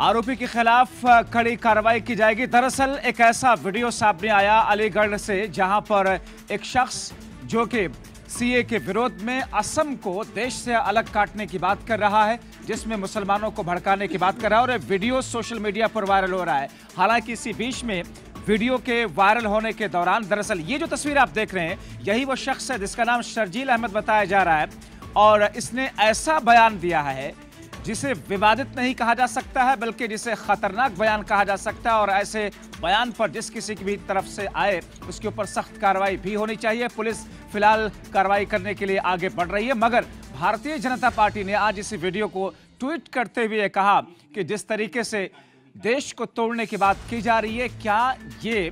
आरोपी के खिलाफ कड़ी कार्रवाई की जाएगी। दरअसल, एक ऐसा वीडियो सामने आया अलीगढ़ से, जहाँ पर एक शख्स जो कि सीए के विरोध में असम को देश से अलग काटने की बात कर रहा है, जिसमें मुसलमानों को भड़काने की बात कर रहा है और वीडियो सोशल मीडिया पर वायरल हो रहा है। हालाँकि इसी बीच में वीडियो के वायरल होने के दौरान, दरअसल ये जो तस्वीर आप देख रहे हैं, यही वो शख्स है, जिसका नाम शर्जील अहमद बताया जा रहा है। और इसने ऐसा बयान दिया है जिसे विवादित नहीं कहा जा सकता है, बल्कि जिसे खतरनाक बयान कहा जा सकता है और ऐसे बयान पर जिस किसी की भी तरफ़ से आए, उसके ऊपर सख्त कार्रवाई भी होनी चाहिए। पुलिस फ़िलहाल कार्रवाई करने के लिए आगे बढ़ रही है, मगर भारतीय जनता पार्टी ने आज इस वीडियो को ट्वीट करते हुए कहा कि जिस तरीके से देश को तोड़ने की बात की जा रही है, क्या ये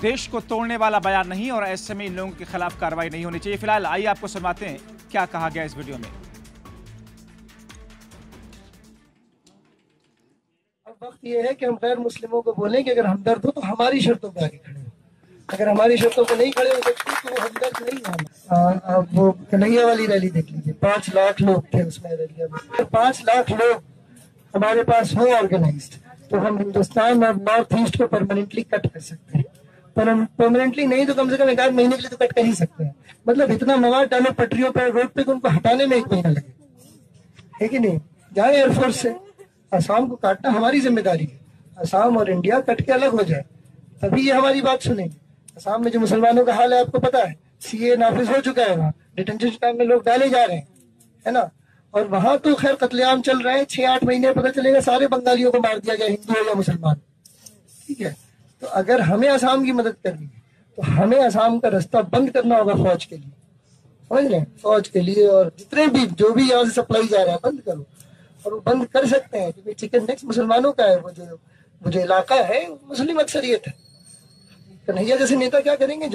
देश को तोड़ने वाला बयान नहीं और ऐसे में इन लोगों के खिलाफ कार्रवाई नहीं होनी चाहिए? फ़िलहाल आइए आपको सुनवाते हैं, क्या कहा गया इस वीडियो में। वक्त ये है कि हम गैर मुस्लिमों को बोलें कि अगर हमदर्द हो तो हमारी शर्तों पर आगे खड़े हो। अगर हमारी शर्तों पर नहीं खड़े हो सकते तो वो हमदर्द नहीं है। वो कन्हैया वाली रैली देख लीजिए। पाँच लाख लोग थे उसमें रैलिया में। पाँच लाख लोग हमारे पास हो ऑर्गेनाइज तो हम हिंदुस्तान और नॉर्थ ईस्ट को परमानेंटली कट कर सकते हैं। पर हम परमानेंटली नहीं तो कम से कम एक आध महीने के लिए तो कट कर ही सकते हैं। मतलब इतना मवाद डालो पटरियों पर रोड पे उनको हटाने में एक महीना लगे। है कि नहीं? जाए एयरफोर्स से असम को काटना हमारी ज़िम्मेदारी है। असम और इंडिया कट के अलग हो जाए, तभी ये हमारी बात सुनेंगे। असम में जो मुसलमानों का हाल है, आपको पता है, सीए नाफिज हो चुका है वहाँ। डिटेंशन कैंप में लोग डाले जा रहे हैं, है ना? और वहाँ तो खैर कतलेआम चल रहे हैं छह आठ महीने पता चलेगा, सारे बंगालियों को मार दिया गया, हिंदू हो या मुसलमान। ठीक है? तो अगर हमें असम की मदद करनी है तो हमें असम का रास्ता बंद करना होगा फौज के लिए। समझ रहे हैं? फौज के लिए और जितने भी, जो भी यहाँ से सप्लाई जा रहा है, बंद करो। और वो बंद कर सकते हैं, क्योंकि चिकन नेक्स मुसलमानों का है वो जो वो जो इलाका है मुस्लिम अक्सरियत है। कन्हैया जैसे नेता क्या करेंगे?